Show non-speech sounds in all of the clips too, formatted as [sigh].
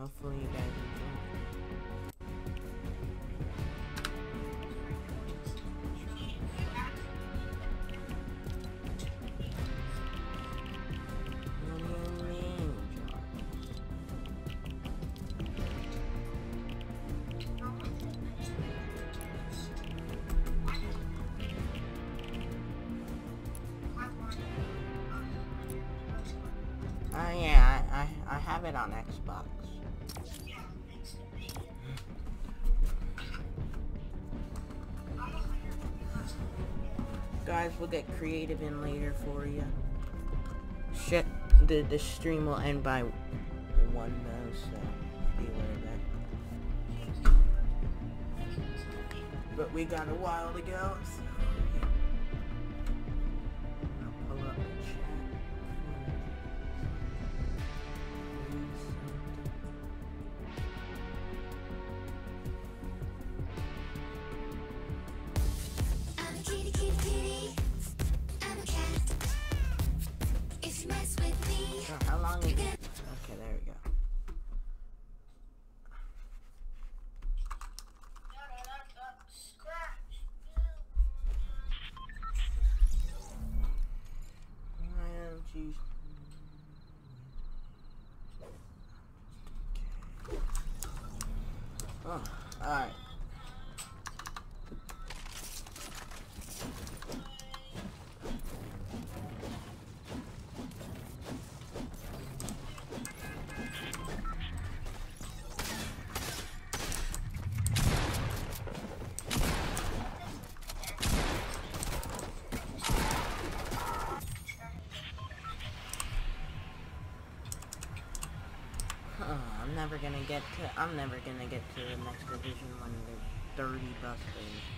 Hopefully you guys enjoy. Oh have it. Creative in later for you. Shit, the, the stream will end by one though, so be aware of that. But we got a while to go, so... gonna get to. I'm never gonna get to the next division when there's 30 busters. Okay.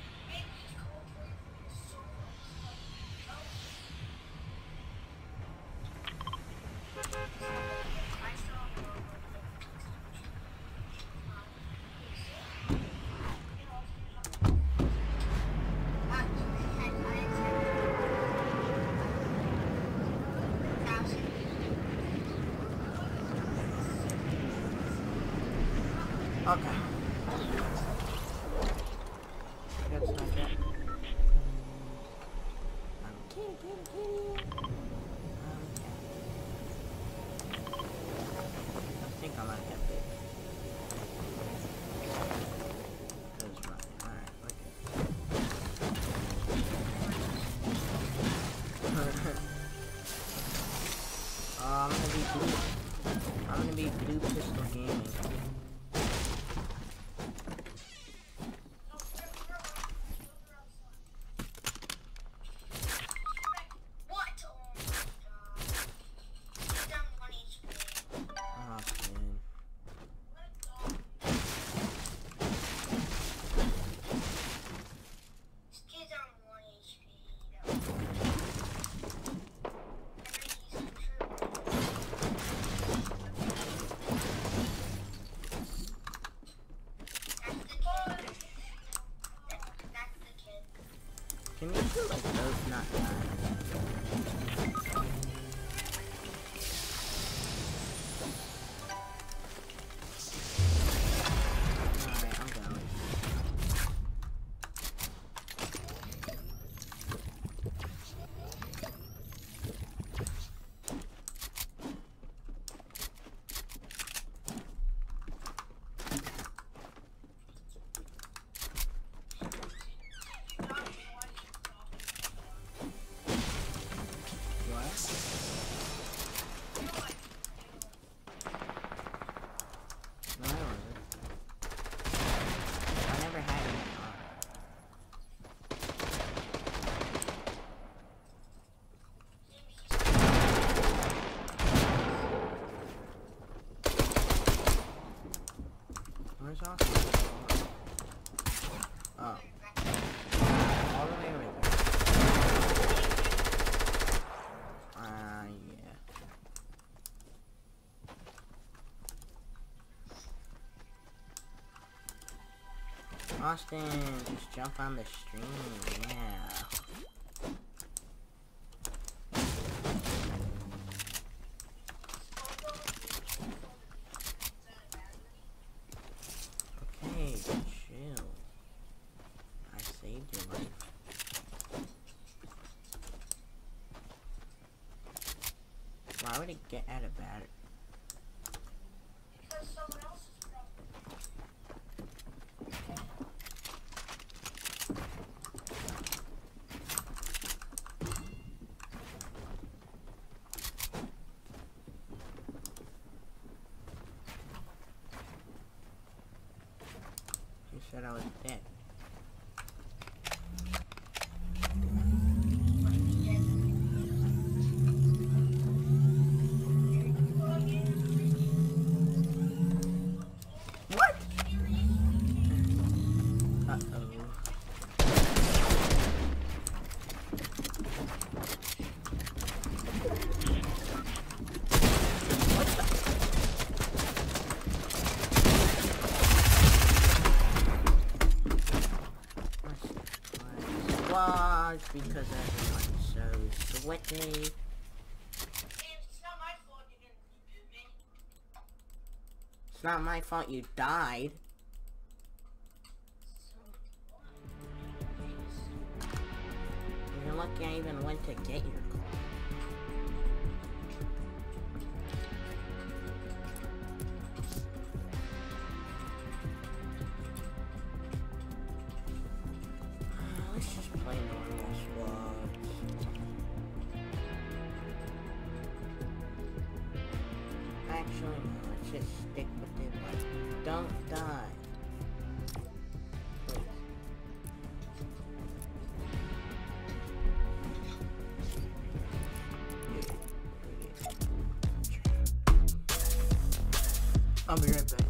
Like those not die? Austin, just jump on the stream, yeah. Why would it get out of battery? Because someone else's problem. You said I was dead. Squad because everyone's so sweaty. It's not my fault you you died. You're lucky I even went to get your Actually, no, let's just stick with it. Like, don't die. I'll be right back.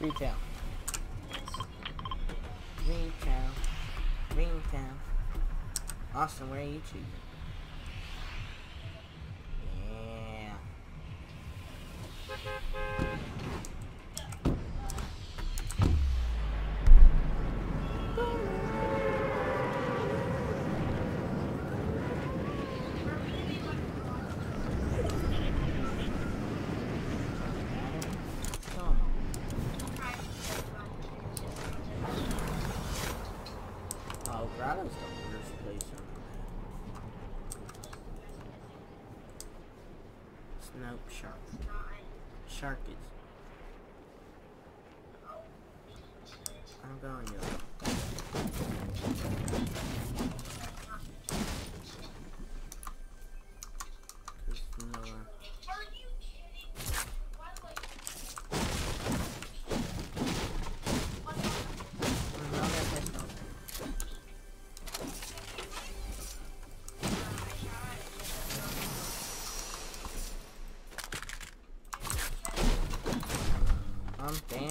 Retail. Retail. out. Austin, where are you two?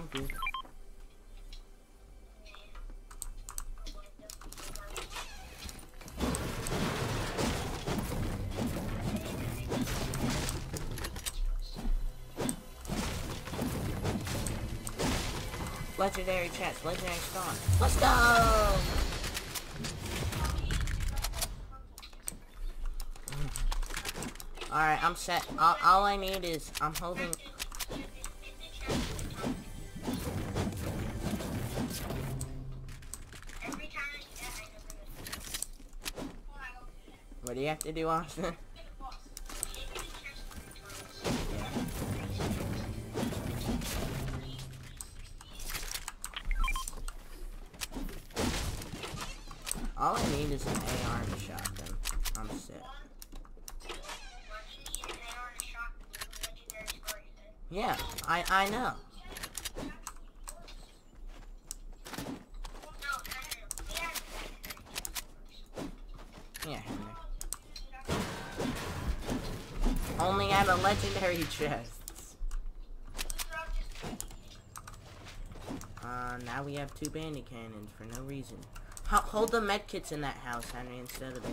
I'm. Legendary chest, legendary spawn. Let's go! Alright, I'm set. All, all I need is, I'm holding... have to do, Austin? Legendary chest. Uh, now we have two bandy cannons for no reason. Ho- hold the medkits in that house, Henry, instead of. What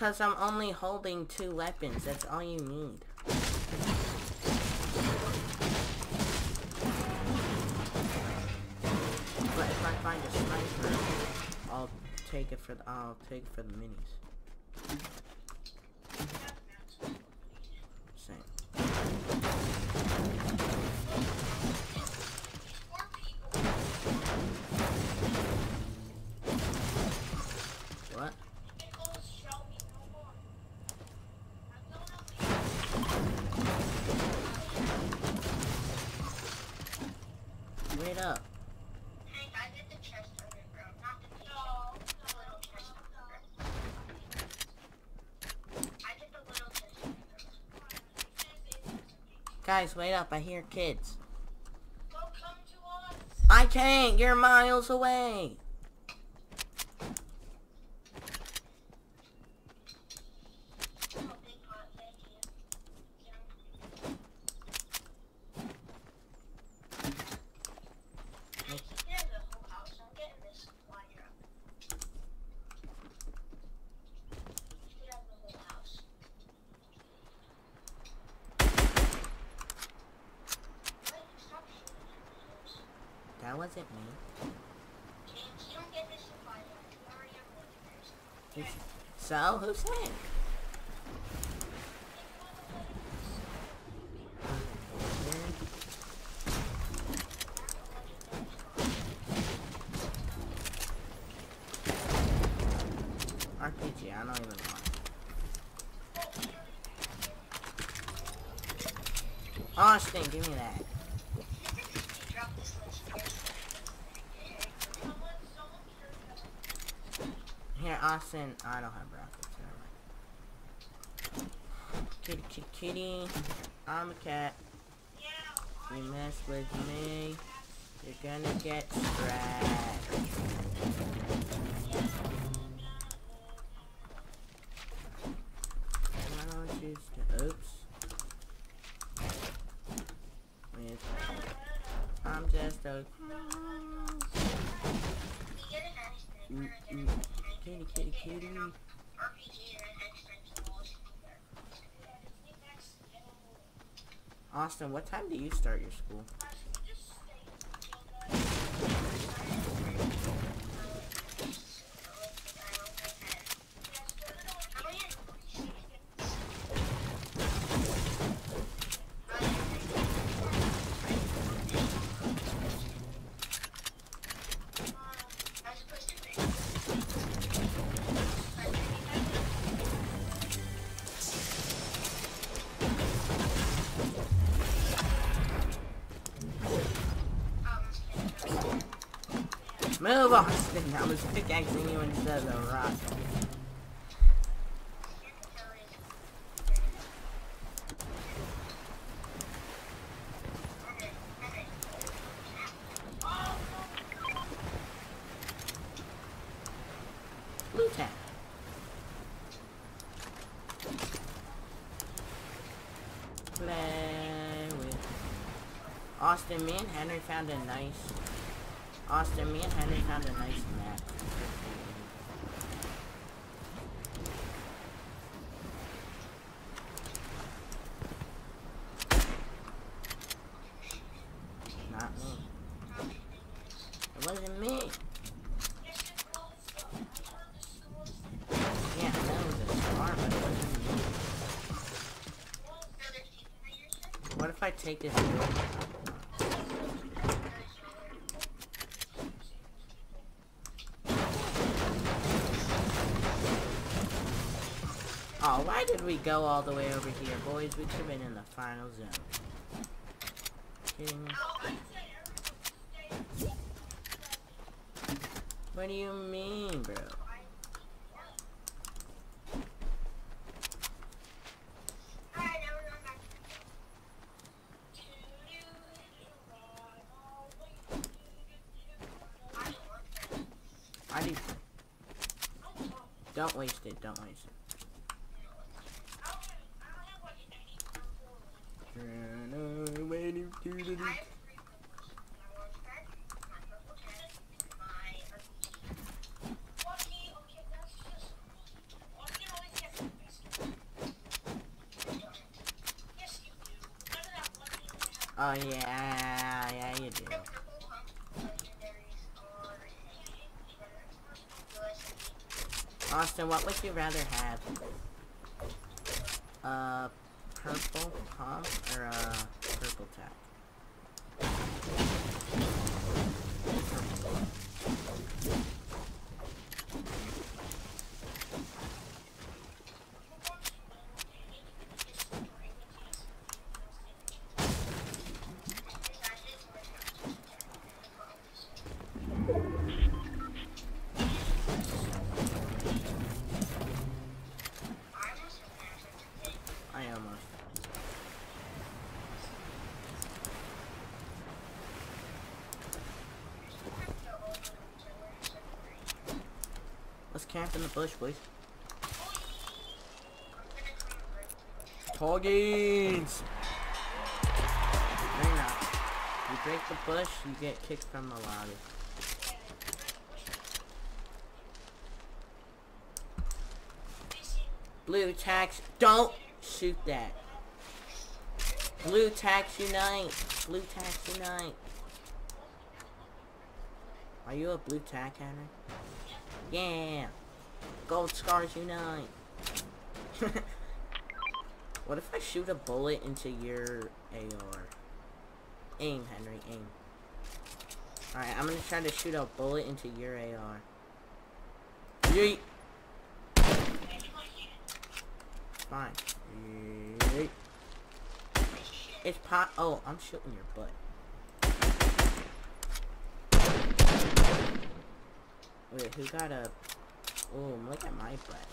because I'm only holding two weapons, that's all you need. But if I find a sniper, I'll take it for the I'll take it for the minis. Guys, wait up. I hear kids. Don't come to us. I can't. You're miles away. Oh, big pot, thank you. Yeah. Hank, here's the whole house. I'm getting this while you're up. You have the whole house. Wait, stop shooting at me. That wasn't me. James, you don't get this in five minutes. You already have legendaries. Who's Hank? RPG, I don't even it. Austin, give me that. Here, Austin. I don't have kitty. I'm a cat. You mess with me, you're gonna get scratched. Oops. I'm just a... Mm, mm. Kitty, kitty, kitty. Austin, what time do you start your school? Austin! I was pickaxing you instead of the rock. Austin. Me and Henry found a nice. Austin, me and Henry found a nice map. Not me. It wasn't me. Yeah, that was a star, but it wasn't me. What if I take this door? Oh, why did we go all the way over here, boys? We should have been in the final zone. Kidding? What do you mean, bro? I do. Don't waste it. Don't waste it. Oh yeah, yeah you do. Austin, what would you rather have? A purple pump or a purple tap? I almost. In the bush, please. Hoggins! You're. You break the bush, you get kicked from the lobby. Blue tax, don't shoot that. Blue tax unite. Blue tax unite. Are you a blue tack Henry? Yeah. Gold scars unite. [laughs] what if I shoot a bullet into your AR? Aim, Henry, aim. Alright, I'm gonna try to shoot a bullet into your AR. Yeet. Fine. Yeet. It's pot. Oh, I'm shooting your butt. Wait, who got a? Oh, look at my butt.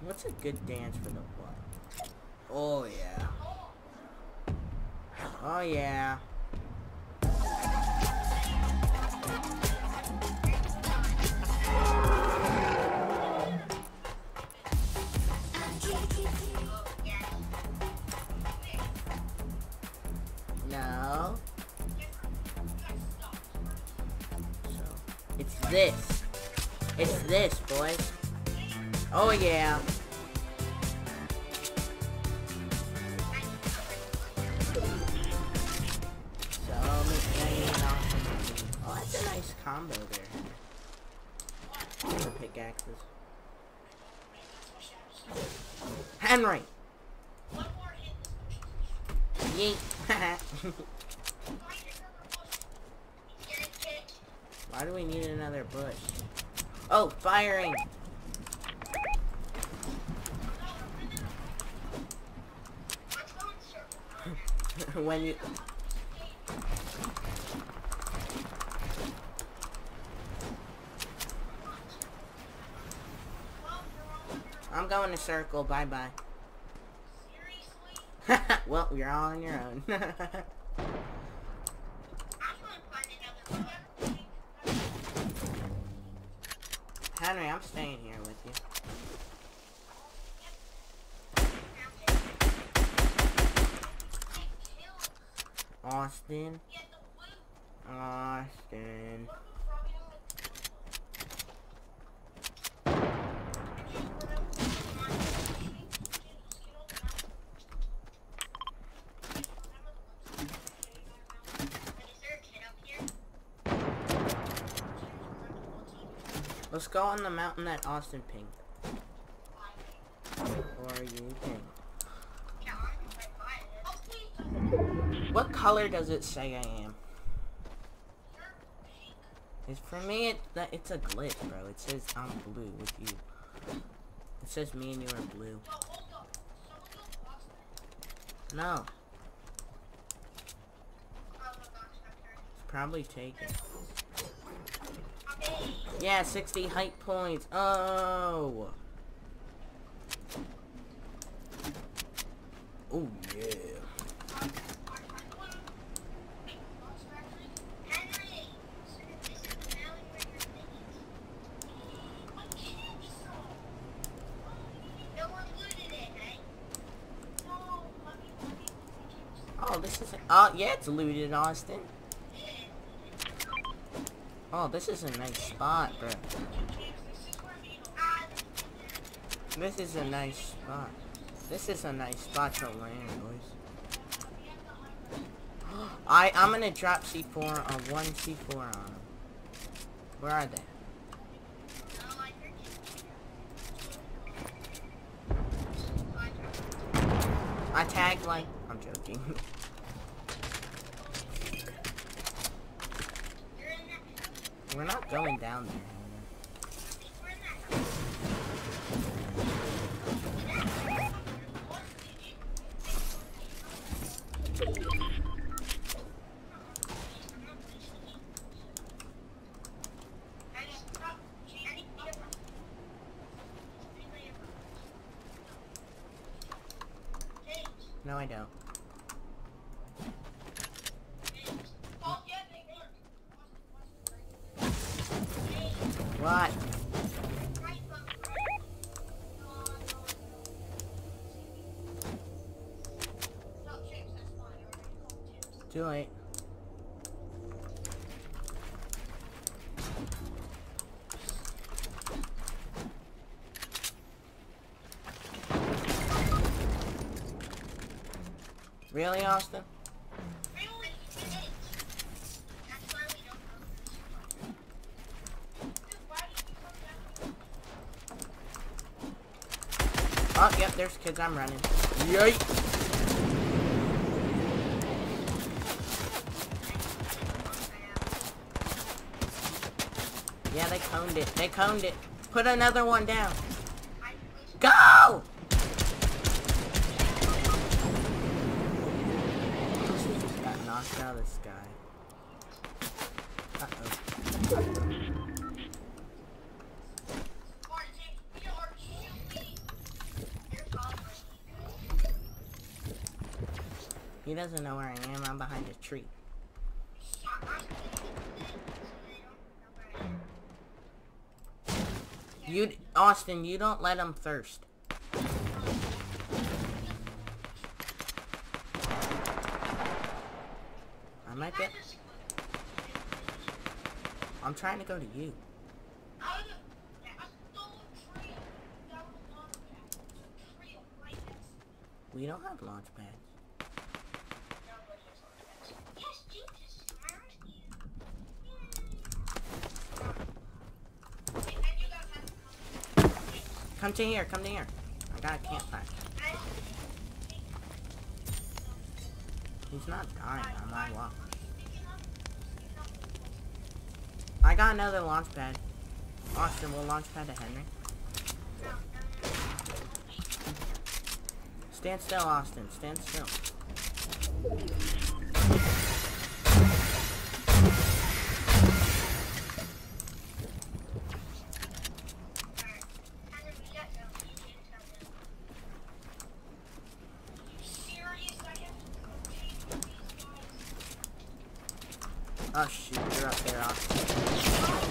What's a good dance for the butt? Oh yeah. Oh yeah. This. It's this, boys. Oh yeah. Circle, bye-bye. [laughs] well, you're all on your own. [laughs] Henry, I'm staying here with you. Austin. Austin. Let's go on the mountain that Austin pinged. Or you. What color does it say I am? It's for me. It that it's a glitch, bro. It says I'm blue with you. It says me and you are blue. No, it's probably taken. Yeah, 60 height points. Oh. Oh yeah. Oh, this is. Oh, yeah, it's looted, Austin. Oh, this is a nice spot, bro. This is a nice spot. This is a nice spot to land, boys. [gasps] I I'm gonna drop C4 on one C4 on them. Where are they? I tagged like I'm joking. [laughs] We're not going down there. Too late. Really, Austin? Oh, yep, there's kids. I'm running. Yay! Yeah, they coned it. They coned it. Put another one down. Go! Got knocked out. Uh-oh. He doesn't know where I am. I'm behind a tree. Austin, you don't let him thirst. I might get... I'm trying to go to you. We don't have launch pad. To here, come to here. I got a campfire. He's not dying on my watch. I got another launch pad. Austin, we'll launch pad to Henry. Stand still, Austin. Stand still. Ah, oh shoot, you're up there, Austin.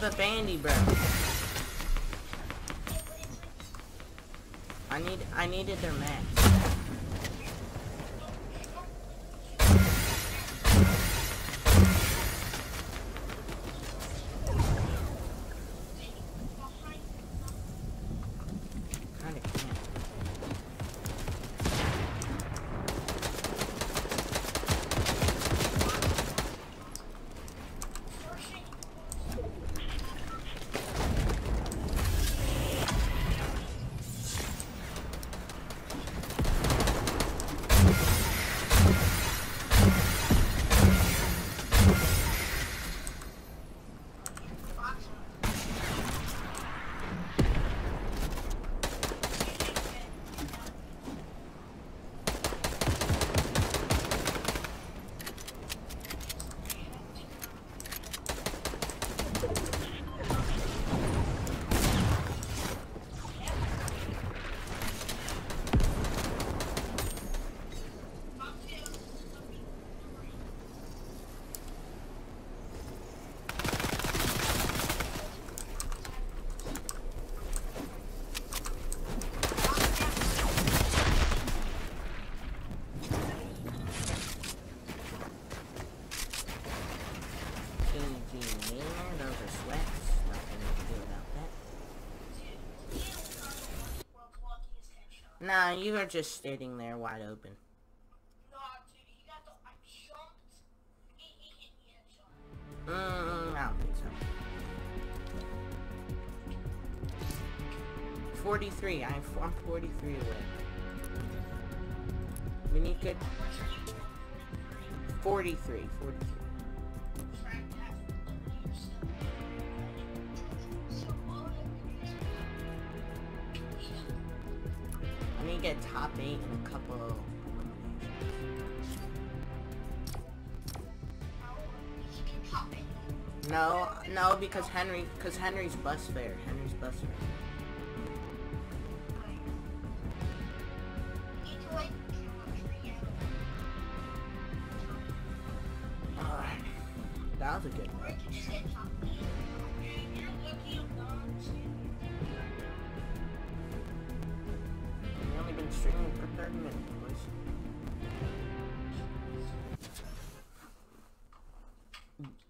Have a bandy, bro. I need, I needed their max. Kinda can't. GG, man. Those are sweats. Nothing you can do about that. Nah, you are just sitting there wide open. Mm, I don't think so. 43. I'm, I'm 43 away. We need good. 43. 43. 8 in a couple. No, no, because Henry, because Henry's bus fare. Henry's bus fare.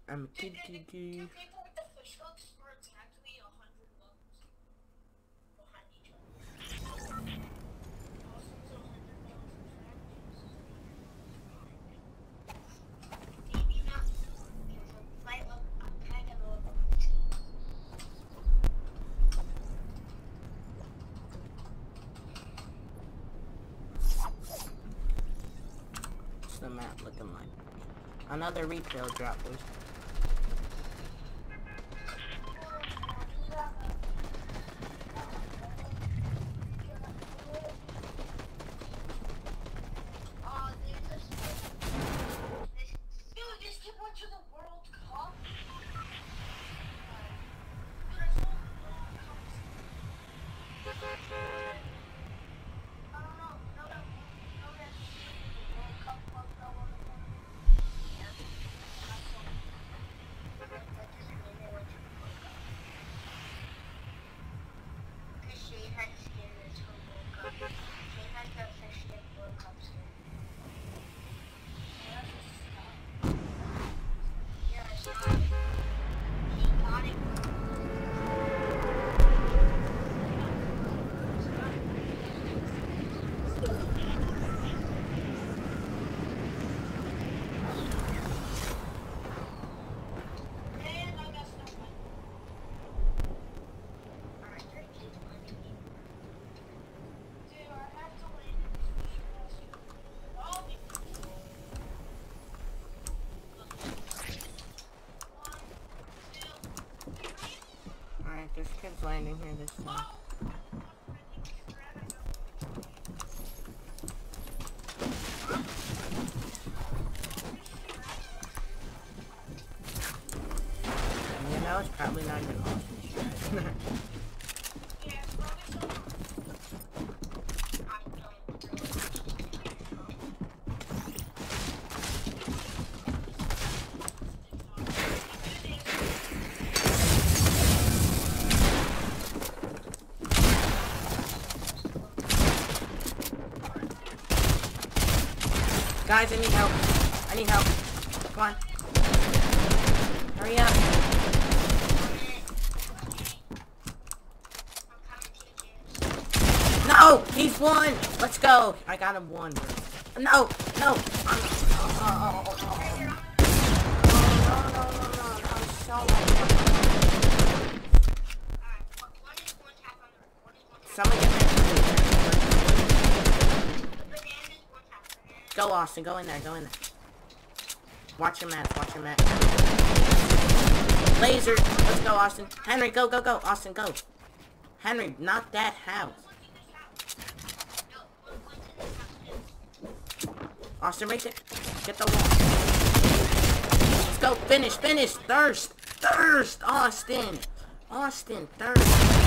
I'm a kid, Another refill drop, boys. Oh, there's a this, Dude, this kid went to the World Cup. Dude, I saw the World Cup. I don't know. No, no, no, that's the World Cup club that won the one. Yeah, I saw it. But that doesn't mean they went to the World Cup. 'Cause Shane had skin that's from World Cup. Shane had the fish skin World Cup skin. Yeah, I saw it. He got it. Alright, three kids, one kid. Alright, there's kids landing here this time. Guys, I need help. I need help. Come on. Hurry up. No! He's won! Let's go! I got him one. No! No! I'm, oh, oh, oh, oh. Oh, no, no, no, no, no. I'm so Someone get me. Go, Austin. Go in there. Go in there. Watch your mats. Watch your mats. Laser. Let's go, Austin. Henry, go, go, go. Austin, go. Henry, not that house. Austin, make it. Get the wall. Let's go. Finish. Finish. Thirst. Thirst. Austin. Austin. Thirst.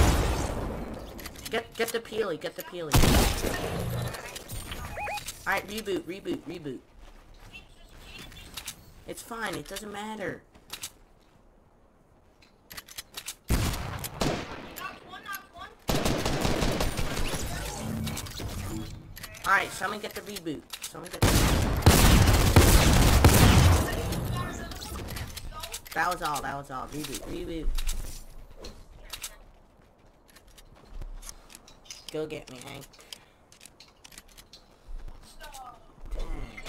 Get get the peely. Get the peely. Alright, reboot. Reboot. Reboot. It's fine. It doesn't matter. Alright, someone get the reboot. Someone get the reboot. That was all, that was all. Reboot, reboot. Go get me, Hank.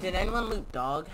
did anyone loot dog?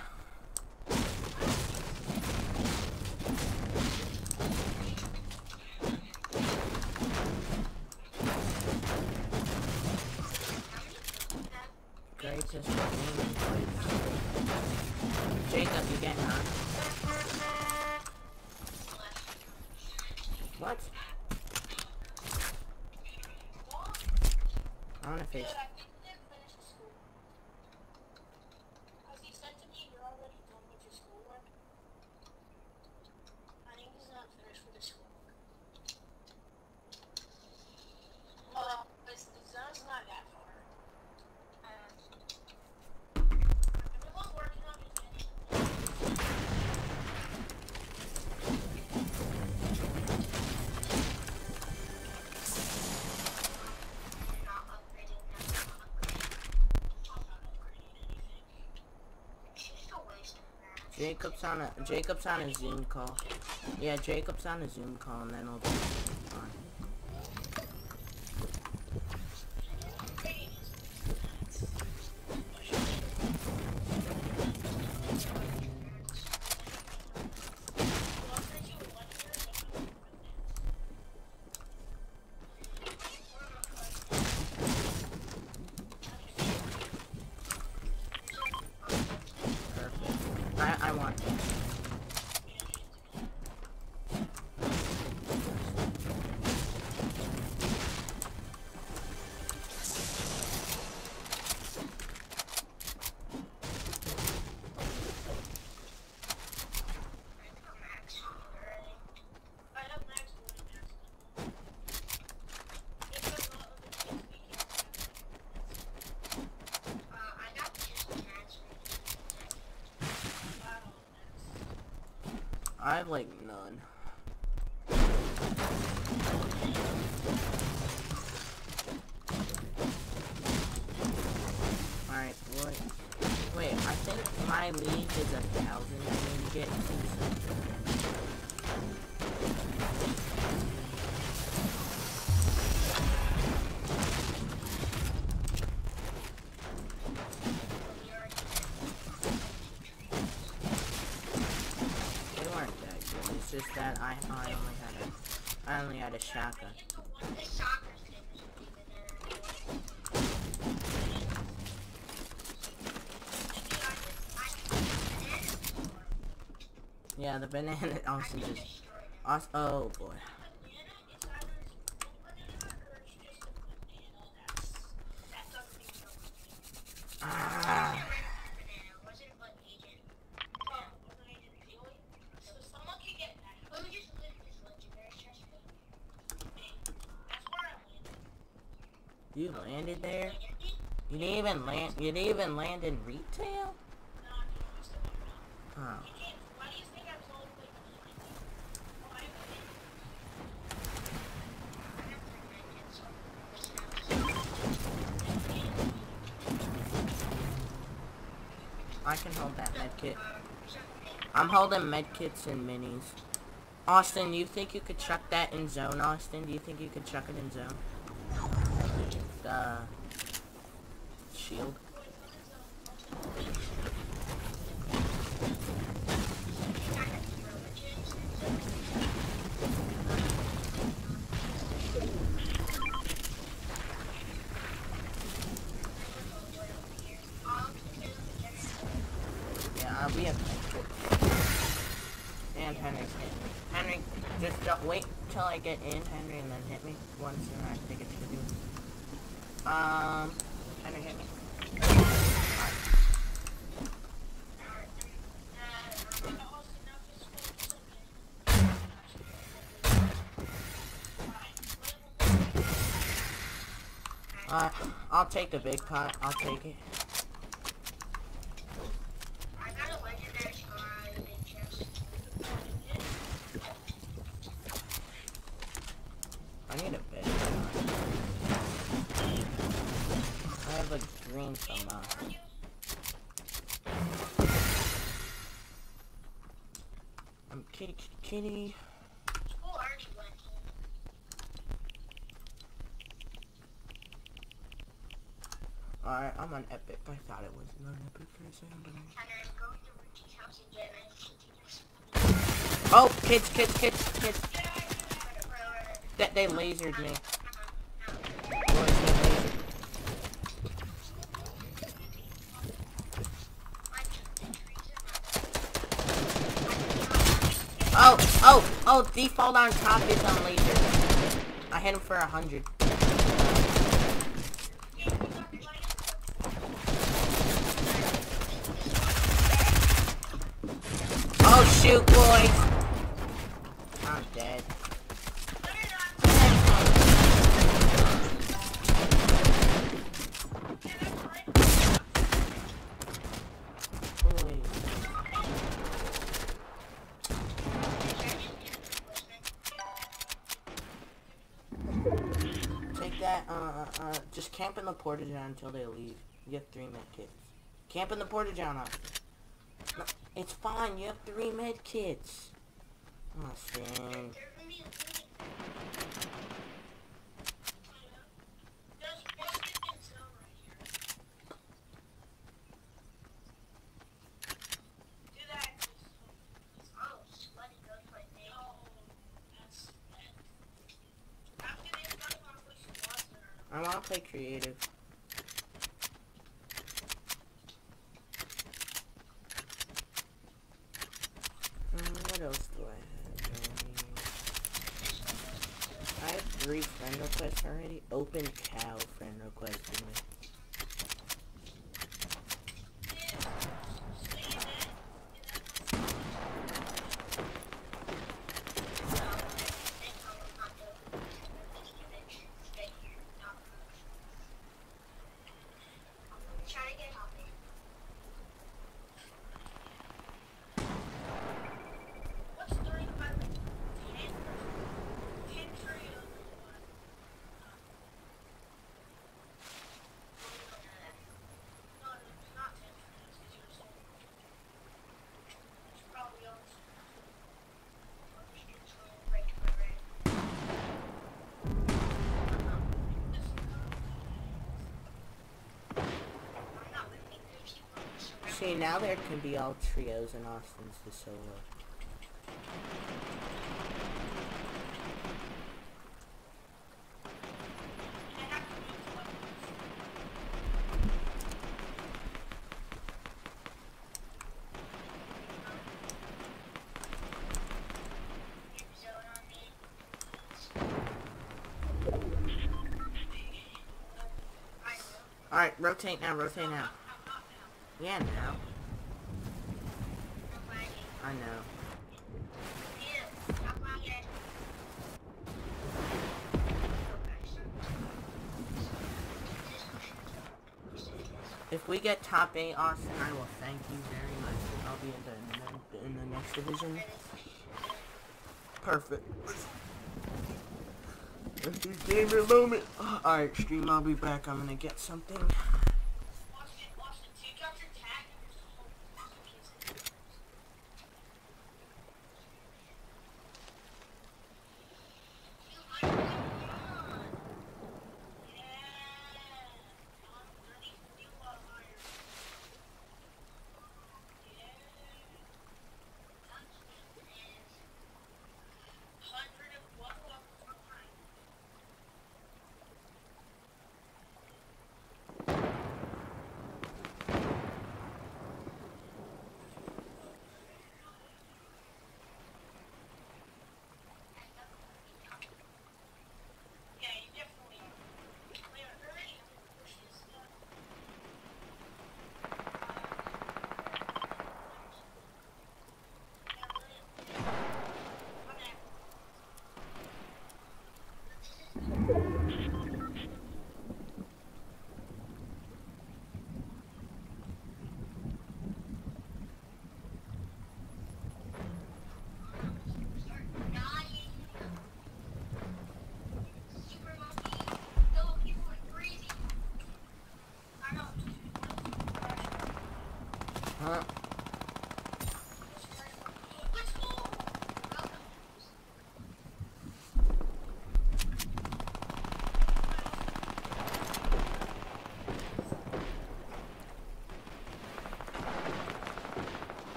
Jacob's on a Jacob's on a Zoom call. Yeah, Jacob's on a Zoom call, and then I'll my league is a thousand. To get. They weren't that good. It's just that I, I only had a I only had a shotgun. Yeah, the banana [laughs] also just also, oh boy. Ah. You landed there? You didn't even land you didn't even land in retail? Oh. I can hold that medkit. I'm holding medkits and minis. Austin, you think you could chuck that in zone, Austin? Do you think you could chuck it in zone? The shield. Uh, I'll take the big pot. I'll take it. I got a legendary scar out of the chest. I need a big I have a green somehow. I'm kitty kitty kitty. Who aren't you went to? Alright, I'm on epic. I thought it was not epic for a second, but I- Hunter, go to Richie's house and get an Oh, kids, kids, kids, kids. That they lasered me. Oh, oh, oh, default on top is on laser. I hit him for a hundred. portageon until they leave. You have three med kits. Camp in the portageon up. It's fine. You have three med kits. I'm not saying. friend request already? Open cow friend request. Anyway. Actually, now there can be all trios and Austin's the solo. Alright, rotate now, rotate now. Yeah, now. top 8, Austin, I will thank you very much. I'll be in the, in the next division. Perfect. That's the gamer moment. Alright, stream, I'll be back. I'm gonna get something.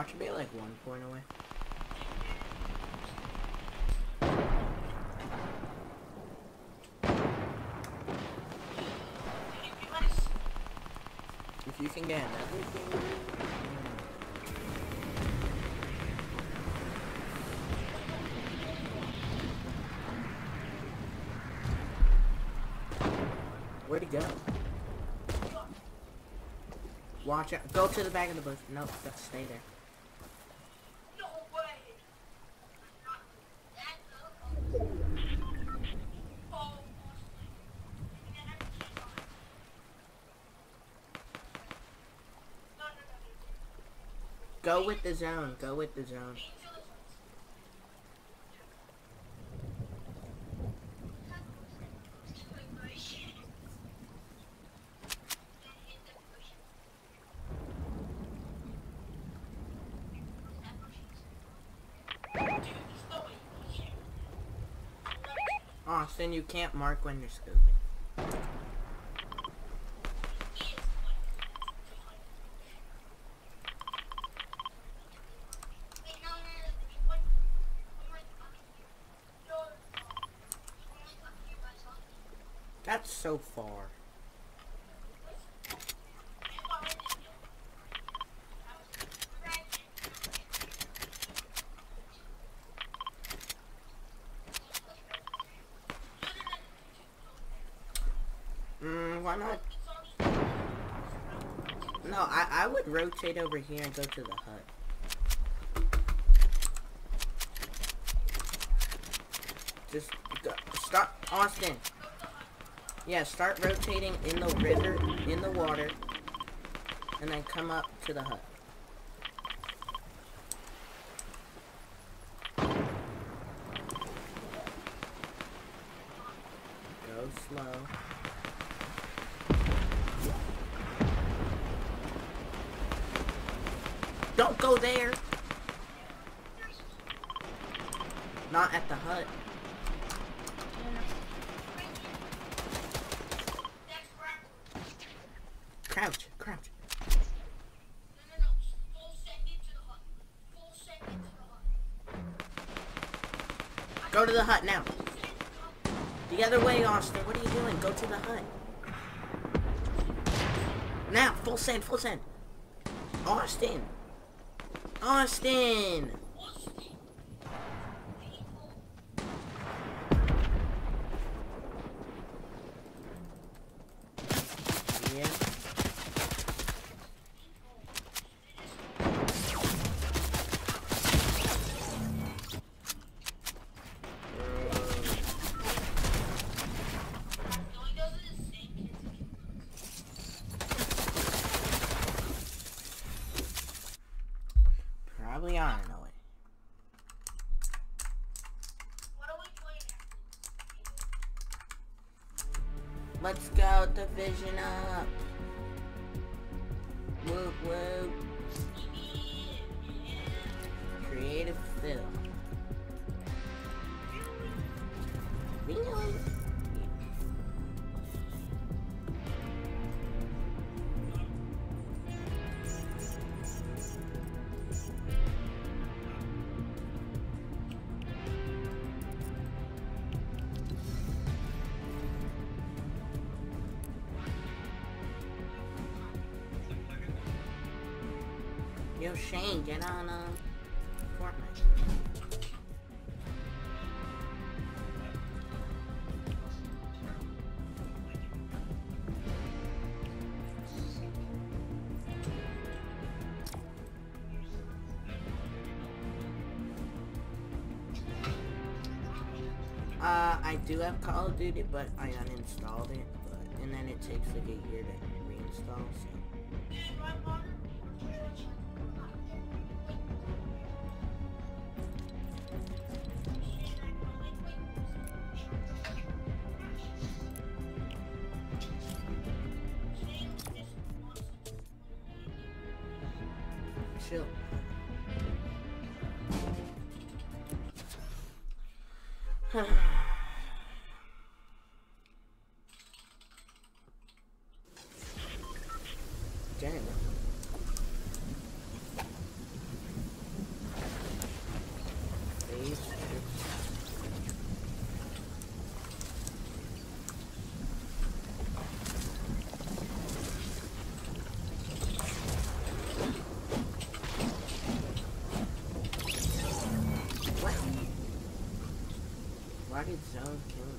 I should be like one point away. If you can get everything. Where'd he go? Watch out. Go to the back of the bush. Nope, stay there. Go with the zone. Go with the zone. Austin, you can't mark when you're scooping. That's so far. Mm, why not? No, I, I would rotate over here and go to the hut. Just go, start, Austin. Yeah, start rotating in the river, in the water, and then come up to the hut. 12%. Let's go division up. Whoop whoop. Get on uh, Fortnite. Uh, I do have Call of Duty, but I uninstalled it, but, and then it takes like a year to reinstall, so. huh [sighs] [sighs] Zone kill me?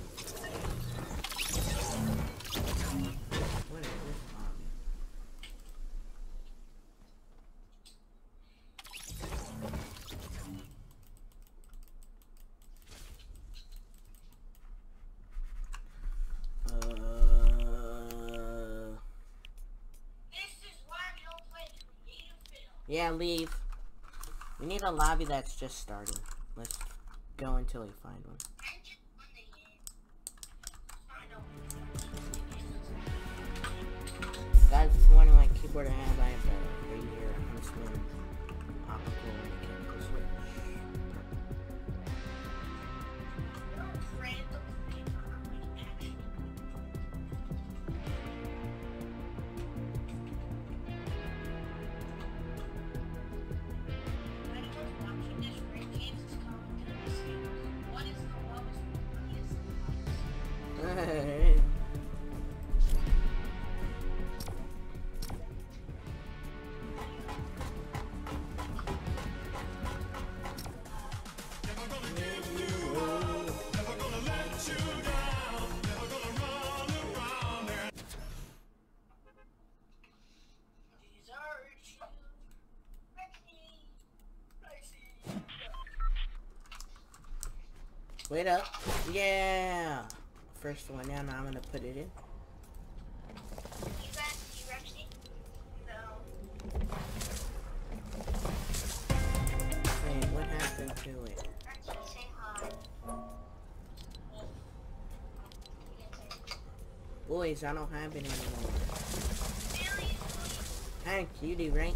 What is this lobby? Uh, yeah, leave. We need a lobby that's just starting. Let's go until we find one. Keyboard I have, I have a Razer Huntsman optical Wait up. Yeah! First one now, now I'm gonna put it in. Wait, what happened to it? Hi. Boys, I don't have it anymore. Hey, cutie, right?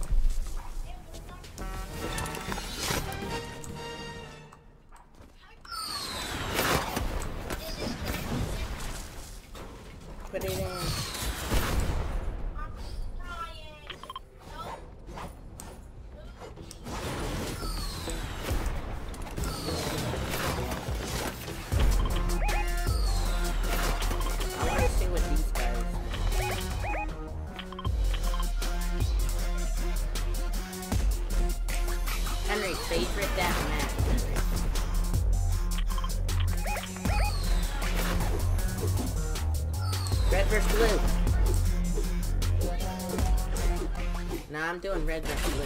Doing red versus blue.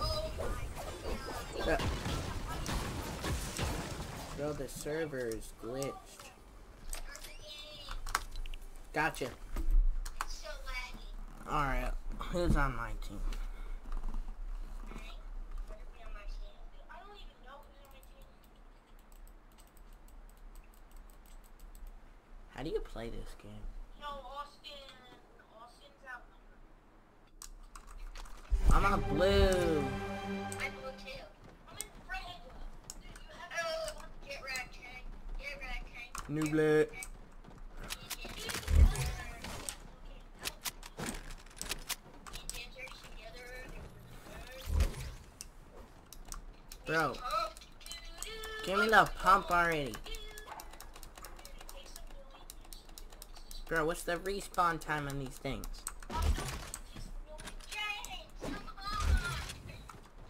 Oh Bro, god. bro, the server is glitched. Gotcha. Alright, who's on my team? Alright. Better be on my team. I don't even know who's on my team. How do you play this game? No, Austin. Austin's outnumbered. I'm on blue. I'm blue too. I'm in red. Dude, you have oh, get red, Kang. Get red, Kang. New blood. Bro, oh, give me the pump already. Bro, what's the respawn time on these things?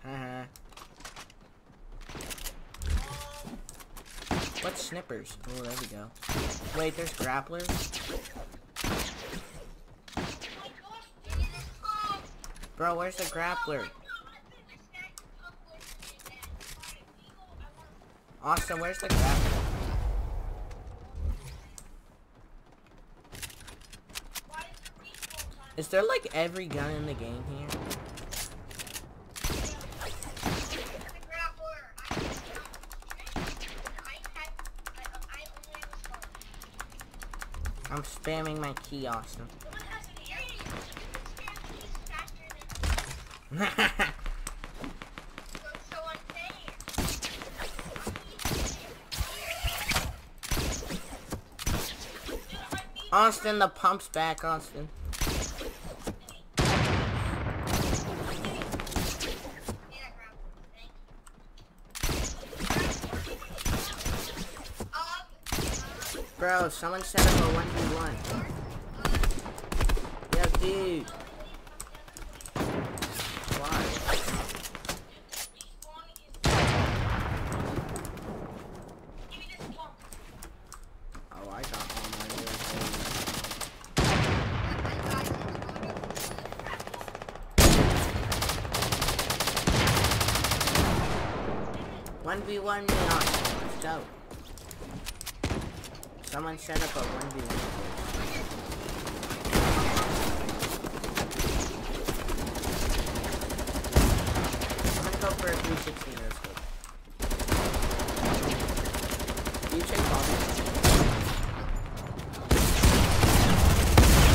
Haha. What's snippers? Oh, there we go. Wait, there's grapplers? Bro, where's the grappler? Austin, where's the grappler? Is there like every gun in the game here? I'm spamming my key, Austin. [laughs] Austin, the pump's back, Austin. Bro, someone set up a 1v1. Yo, dude. Why? Oh, I got all my USBs. One v one me Austin. Let's go. Someone set up a one v one. go for a 360 no scope. You check Bobby.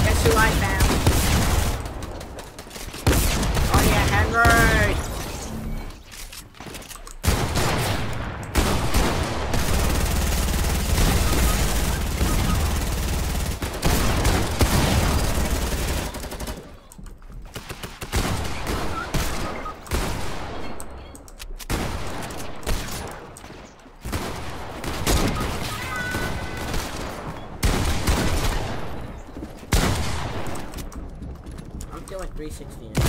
Guess who I found? Oh yeah, Henry! I'm doing 360 now.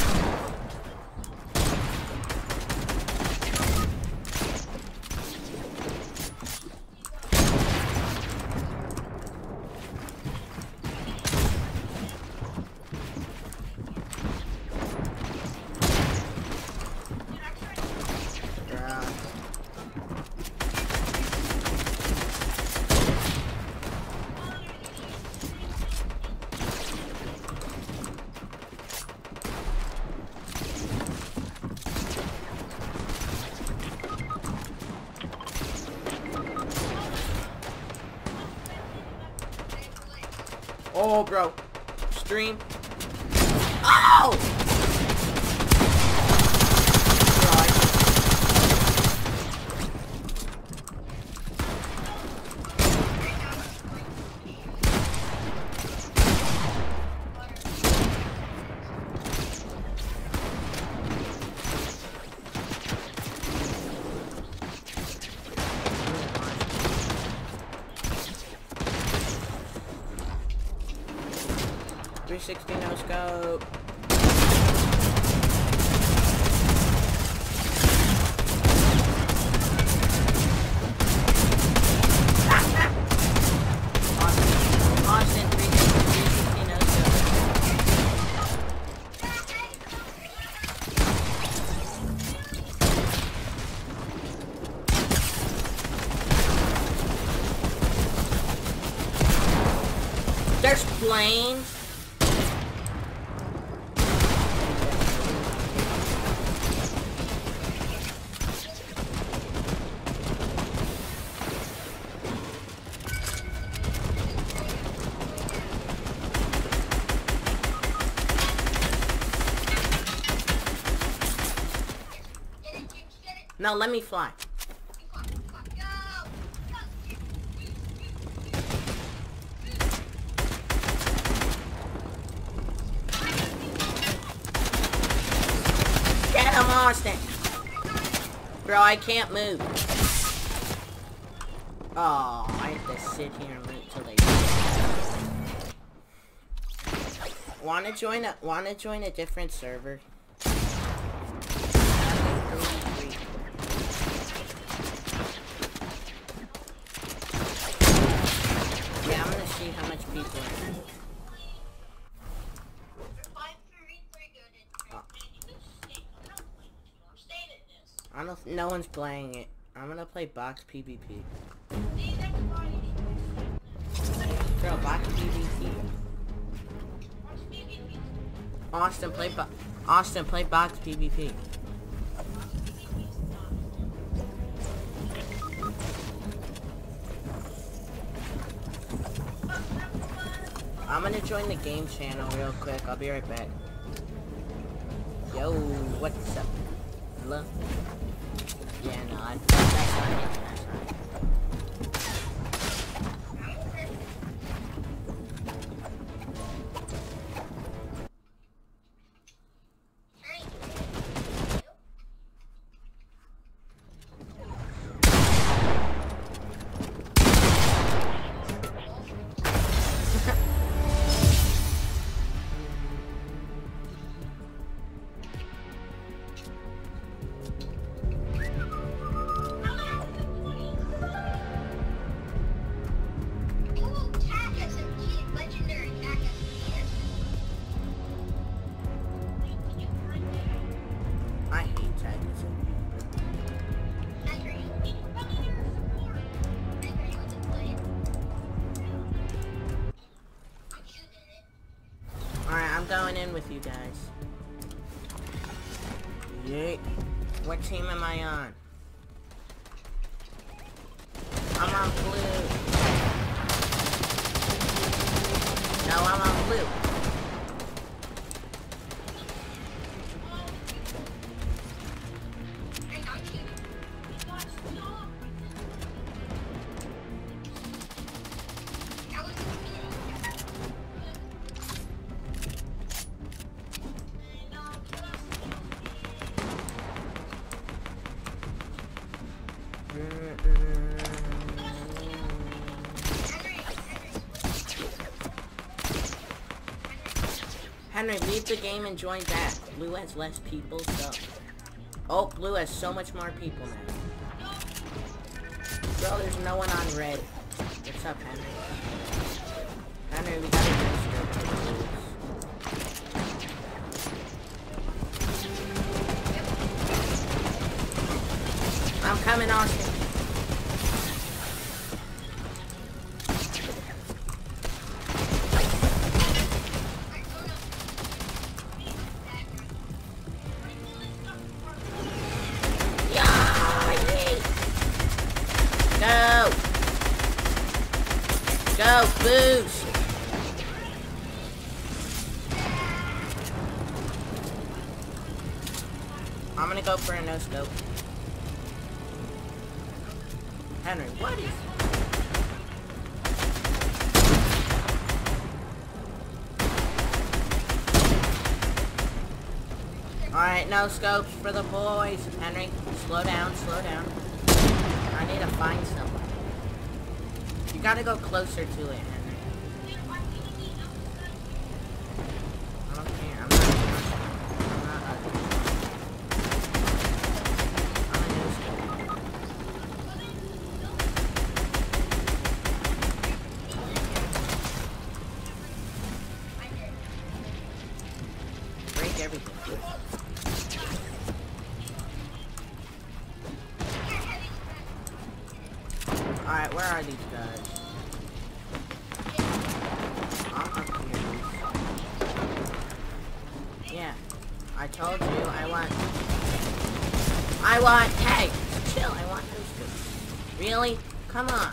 Yeah. Oh, bro. Stream. Oh! Bro, I- Three sixty no scope. Austin, Austin, 360 no scope. There's planes. Get it, James, get it. No, let me fly. Get him, Austin. Bro, I can't move. Oh, I have to sit here and wait till they. Wanna join a Wanna join a different server? Yeah, I'm gonna see how much people. are. Five, three, three, good. And- Oh. and you can stay- I'm not playing this game, I'm staying in this. I don't. No one's playing it. I'm gonna play box PvP. Bro, box PvP. Austin, play bo Austin, play box PvP. I'm gonna join the game channel real quick. I'll be right back. Yo, what's up? Hello? Yeah, no, I, that's Henry, leave the game and join back. Blue has less people, so... Oh, blue has so much more people now. Bro, there's no one on red. What's up, Henry? No scope. Henry, what is Alright, no scopes for the boys. Henry, slow down, slow down. I need to find someone. You gotta go closer to it, I told you I want I want hey, chill, I want those two. Really? Come on.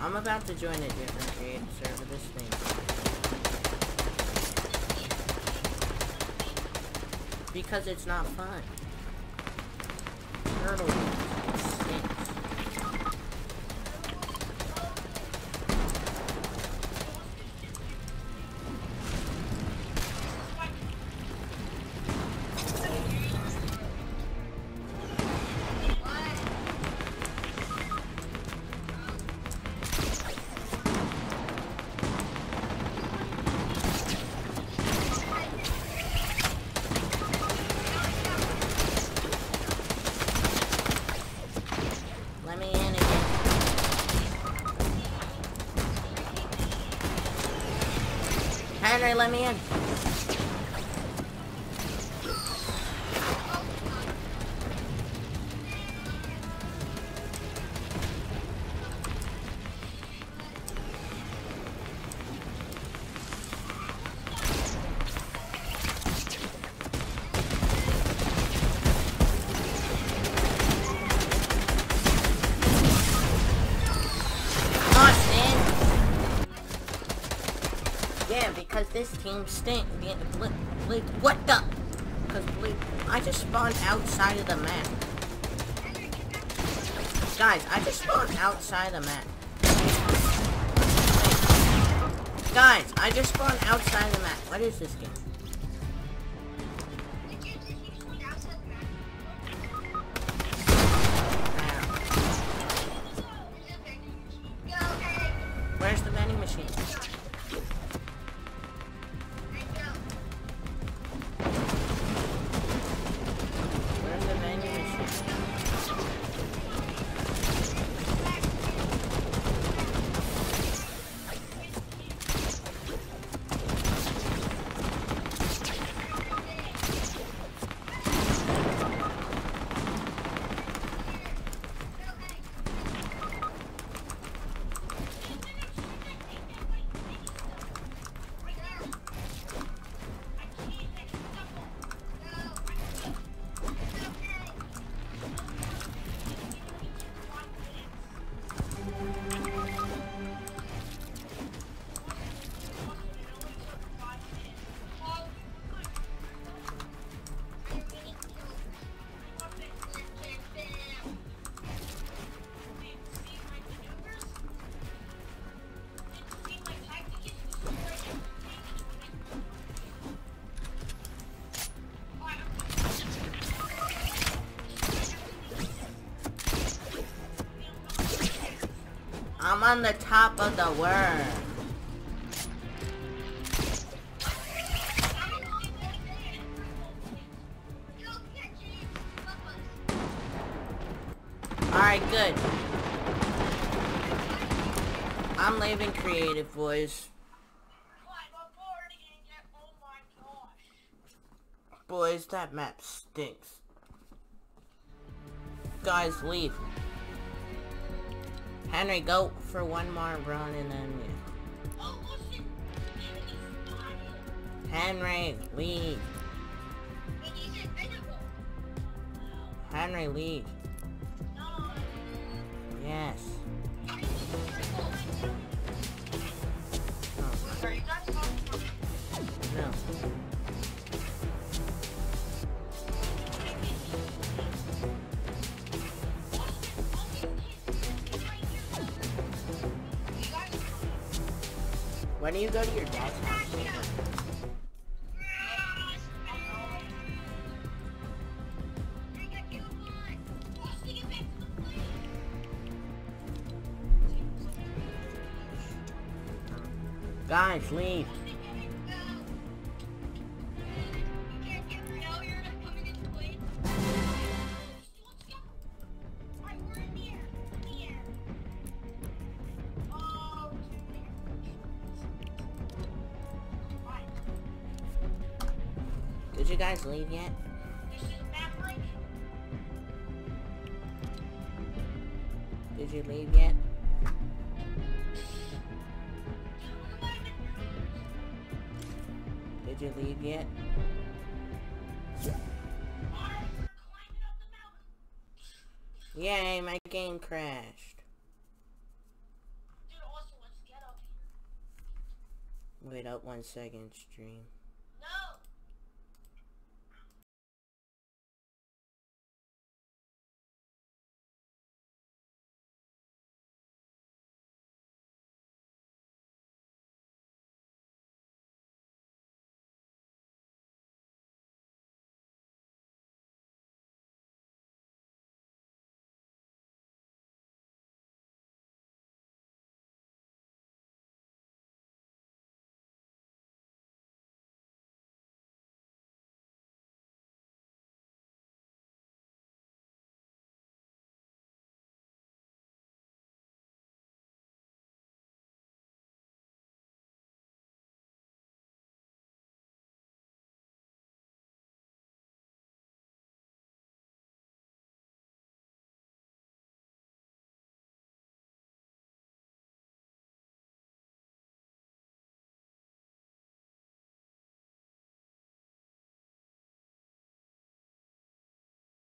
I'm about to join a different creative server this thing. Because it's not fun. This team stink. Yeah, bl- bl- what the? Because bl- I just spawned outside of the map. Guys, I just spawned outside the map. Guys, I just spawned outside the map. What is this game? Where's the vending machine? On the top of the worm. Alright, good. I'm leaving creative, boys. Boys, that map stinks. Guys, leave. Henry, go for one more run and then... Henry, leave. Henry, leave. Yes. When don't you go to your dad's house? Guys, leave. Did you leave yet? Did you leave yet? Did you leave yet? Yay, my game crashed. Wait up one second, stream.